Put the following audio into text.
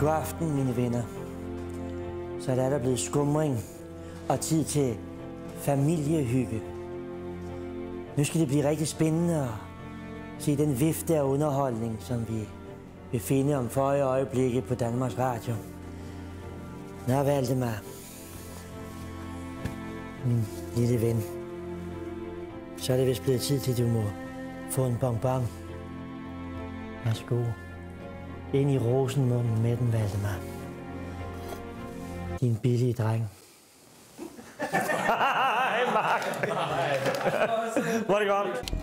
God aften, mine venner. Så er der blevet skumring og tid til familiehygge. Nu skal det blive rigtig spændende at se den vifte af underholdning, som vi vil finde om for øjeblikke på Danmarks Radio. Nå, Valdemar. Min lille ven. Så er det vist blevet tid til, at du må få en bonbon. Værsgo. Ind i rosenmunden med den, Valdemar. Din billige dreng. Hej, Mark. Hvor er det godt.